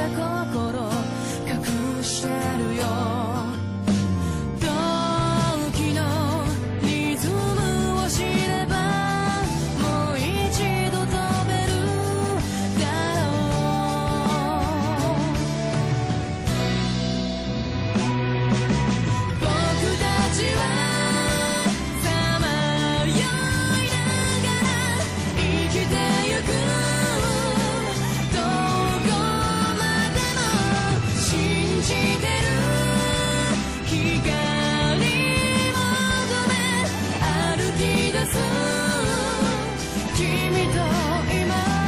circle 今